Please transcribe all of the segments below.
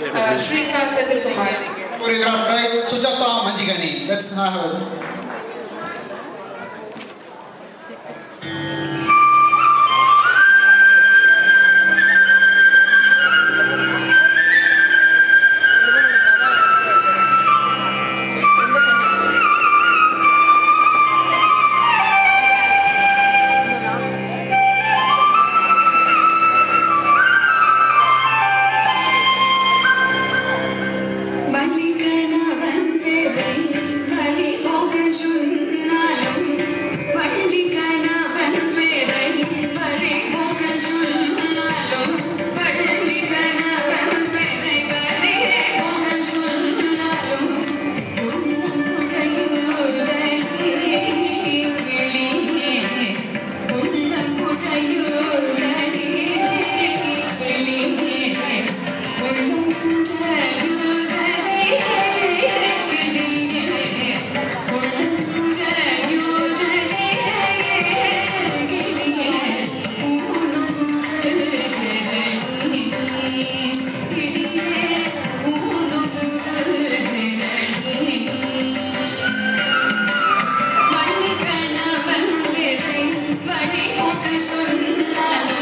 Shrikant Sethukumar. Choreographed by Sujata Manjigani. Let's have a Thank you.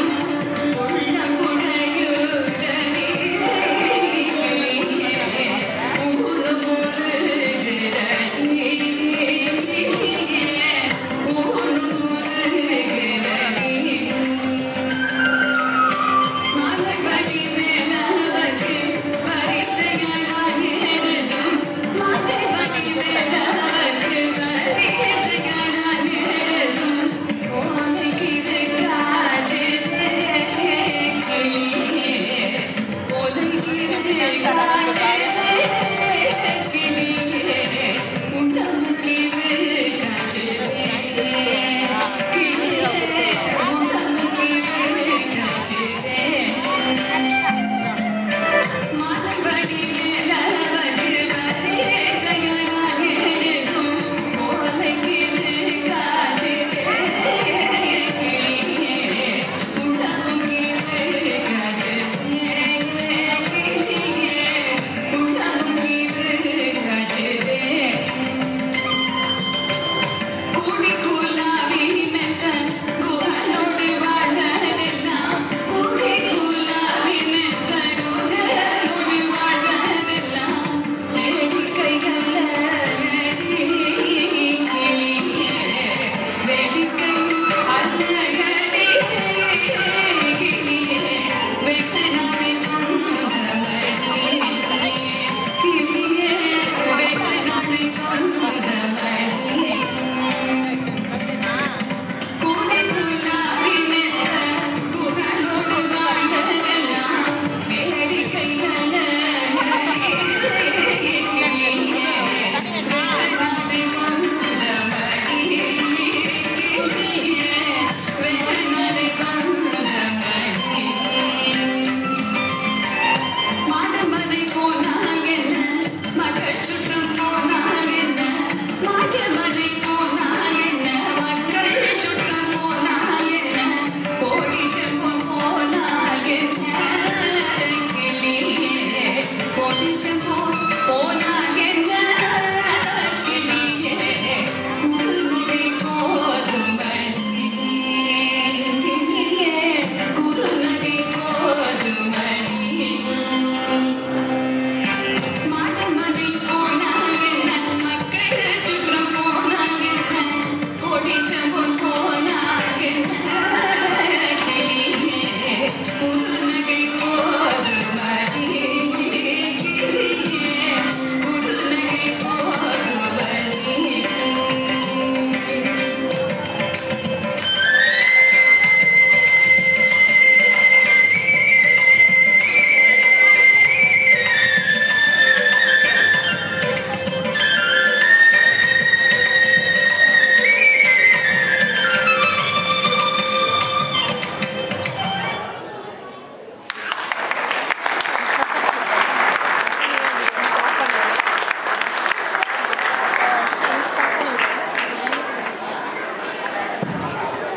Thank you.